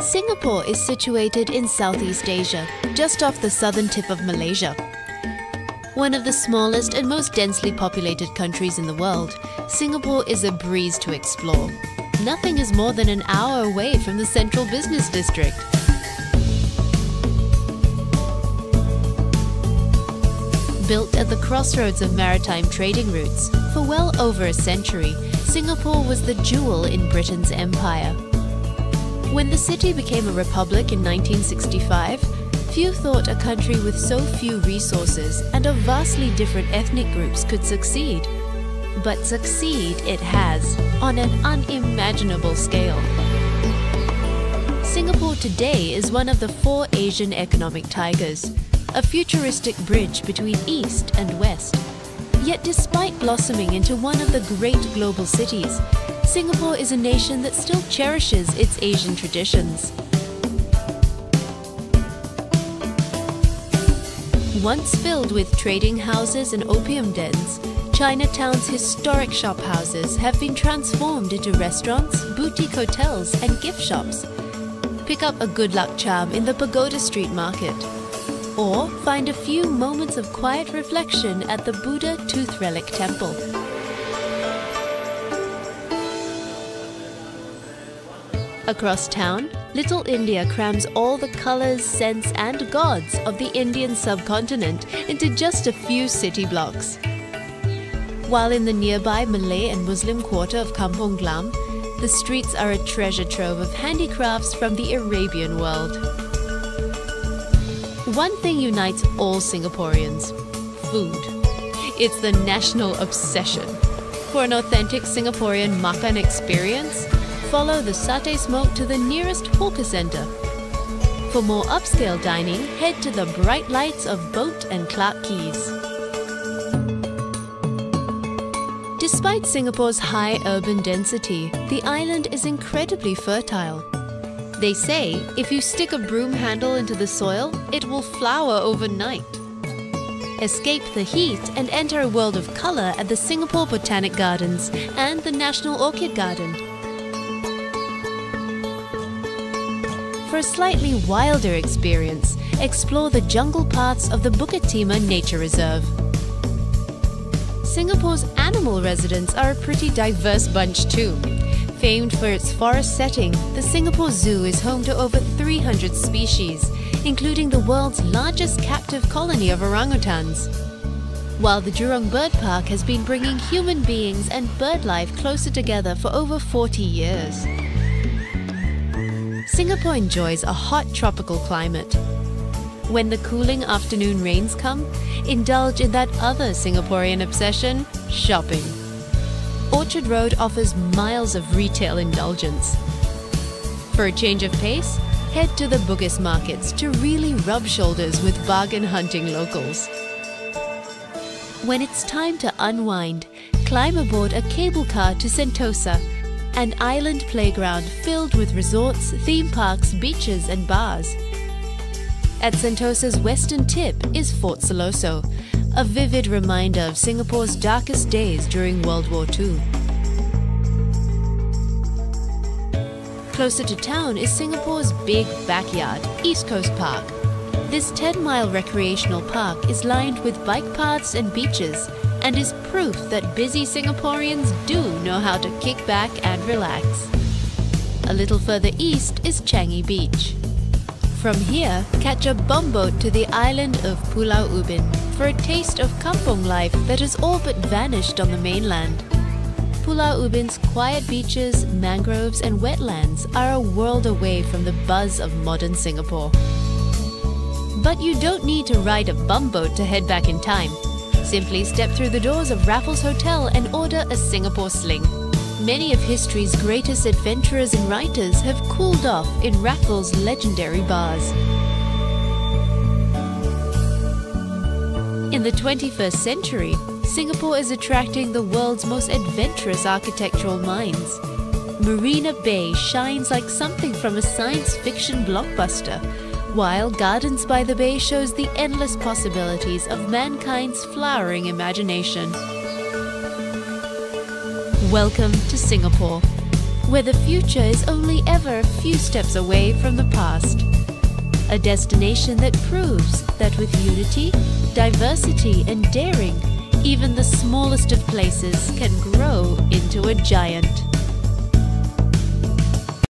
Singapore is situated in Southeast Asia, just off the southern tip of Malaysia. One of the smallest and most densely populated countries in the world, Singapore is a breeze to explore. Nothing is more than an hour away from the central business district. Built at the crossroads of maritime trading routes, for well over a century, Singapore was the jewel in Britain's empire. When the city became a republic in 1965, few thought a country with so few resources and of vastly different ethnic groups could succeed. But succeed it has, on an unimaginable scale. Singapore today is one of the four Asian economic tigers, a futuristic bridge between East and West. Yet despite blossoming into one of the great global cities, Singapore is a nation that still cherishes its Asian traditions. Once filled with trading houses and opium dens, Chinatown's historic shop houses have been transformed into restaurants, boutique hotels, and gift shops. Pick up a good luck charm in the Pagoda Street Market or find a few moments of quiet reflection at the Buddha Tooth Relic Temple. Across town, Little India crams all the colors, scents, and gods of the Indian subcontinent into just a few city blocks. While in the nearby Malay and Muslim quarter of Kampong Glam, the streets are a treasure trove of handicrafts from the Arabian world. One thing unites all Singaporeans food. It's the national obsession. For an authentic Singaporean makan experience, follow the satay smoke to the nearest hawker centre. For more upscale dining, head to the bright lights of Boat and Clarke Quays. Despite Singapore's high urban density, the island is incredibly fertile. They say if you stick a broom handle into the soil, it will flower overnight. Escape the heat and enter a world of colour at the Singapore Botanic Gardens and the National Orchid Garden. For a slightly wilder experience, explore the jungle paths of the Bukit Timah Nature Reserve. Singapore's animal residents are a pretty diverse bunch too. Famed for its forest setting, the Singapore Zoo is home to over 300 species, including the world's largest captive colony of orangutans. While the Jurong Bird Park has been bringing human beings and bird life closer together for over 40 years. Singapore enjoys a hot tropical climate. When the cooling afternoon rains come, indulge in that other Singaporean obsession, shopping. Orchard Road offers miles of retail indulgence. For a change of pace, head to the Bugis markets to really rub shoulders with bargain hunting locals. When it's time to unwind, climb aboard a cable car to Sentosa, an island playground filled with resorts, theme parks, beaches, and bars. At Sentosa's western tip is Fort Siloso, a vivid reminder of Singapore's darkest days during World War II. Closer to town is Singapore's big backyard, East Coast Park. This 10 mile recreational park is lined with bike paths and beaches and is proof that busy Singaporeans do know how to kick back and relax. A little further east is Changi Beach. From here, catch a bumboat to the island of Pulau Ubin for a taste of kampong life that has all but vanished on the mainland. Pulau Ubin's quiet beaches, mangroves, and wetlands are a world away from the buzz of modern Singapore. But you don't need to ride a bumboat to head back in time. Simply step through the doors of Raffles Hotel and order a Singapore Sling. Many of history's greatest adventurers and writers have cooled off in Raffles' legendary bars. In the 21st century, Singapore is attracting the world's most adventurous architectural minds. Marina Bay shines like something from a science fiction blockbuster, while Gardens by the Bay shows the endless possibilities of mankind's flowering imagination. Welcome to Singapore, where the future is only ever a few steps away from the past. A destination that proves that with unity, diversity, and daring, even the smallest of places can grow into a giant.